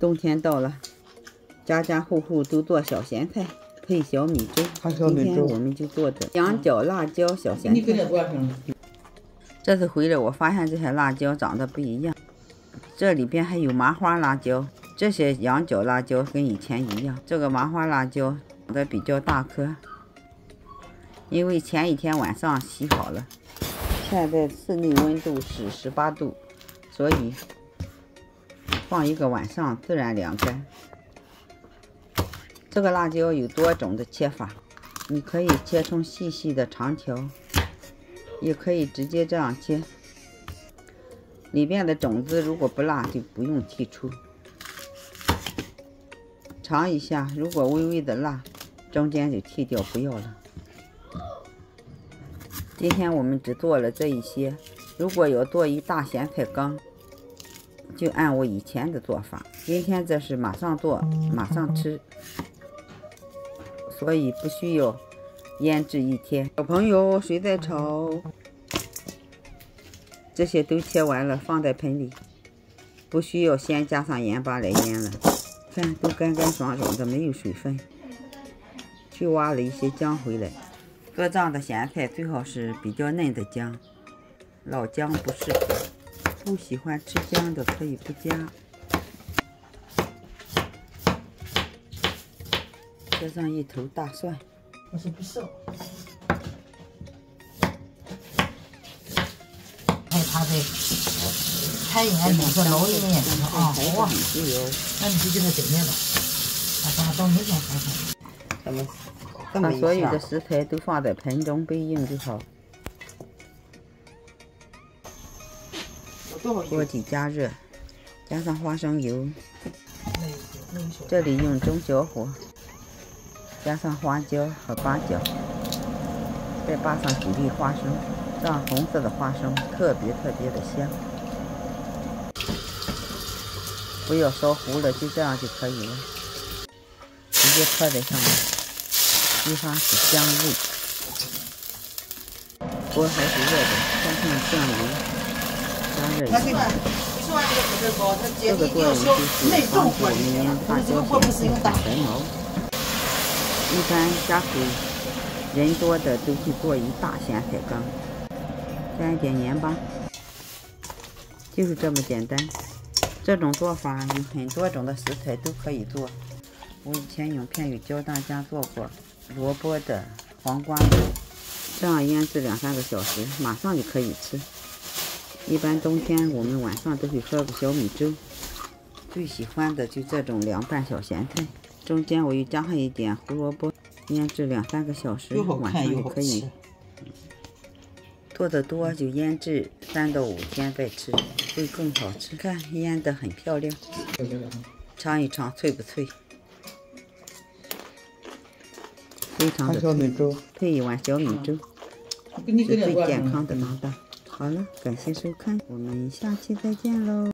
冬天到了，家家户户都做小咸菜，配小米粥。今天我们就做的羊角辣椒小咸菜。这次回来我发现这些辣椒长得不一样，这里边还有麻花辣椒。这些羊角辣椒跟以前一样，这个麻花辣椒长得比较大颗，因为前一天晚上洗好了。现在室内温度是十八度，所以放一个晚上自然凉干。这个辣椒有多种的切法，你可以切成细细的长条，也可以直接这样切。里面的种子如果不辣，就不用剔出。尝一下，如果微微的辣，中间就剔掉不要了。今天我们只做了这一些，如果要做一大咸菜缸，就按我以前的做法。今天这是马上做，马上吃，所以不需要腌制一天。小朋友，谁在炒？这些都切完了，放在盆里，不需要先加上盐巴来腌了。看，都干干爽爽的，没有水分。去挖了一些姜回来。做这样的咸菜最好是比较嫩的姜，老姜不适合。不喜欢吃姜的可以不加。加上一头大蒜。我是不瘦。还有他的。太阳脸色老一点，啊，好啊，那你就给他整面吧，啊，到明天才看。咱们把所有的食材都放在盆中备用就好。锅底加热，加上花生油，这里用中小火，加上花椒和八角，再扒上几粒花生，这样红色的花生特别特别的香。不要烧糊了，就这样就可以了。直接泼在上面，激发起香味。锅还是热的，加上酱油，加热一下。这个作用就是防止我们辣椒咸菜长白毛。一般家里人多的都去做一大咸菜缸，加一点盐巴，就是这么简单。这种做法有很多种的食材都可以做。我以前影片有教大家做过萝卜的、黄瓜的，这样腌制两三个小时，马上就可以吃。一般冬天我们晚上都会喝个小米粥，最喜欢的就这种凉拌小咸菜。中间我又加上一点胡萝卜，腌制两三个小时，晚上就可以。做的多就腌制三到五天再吃。会更好吃，看腌的很漂亮，尝一尝脆不脆？非常的脆，配一碗小米粥是最健康的搭档。好了，感谢收看，我们下期再见喽。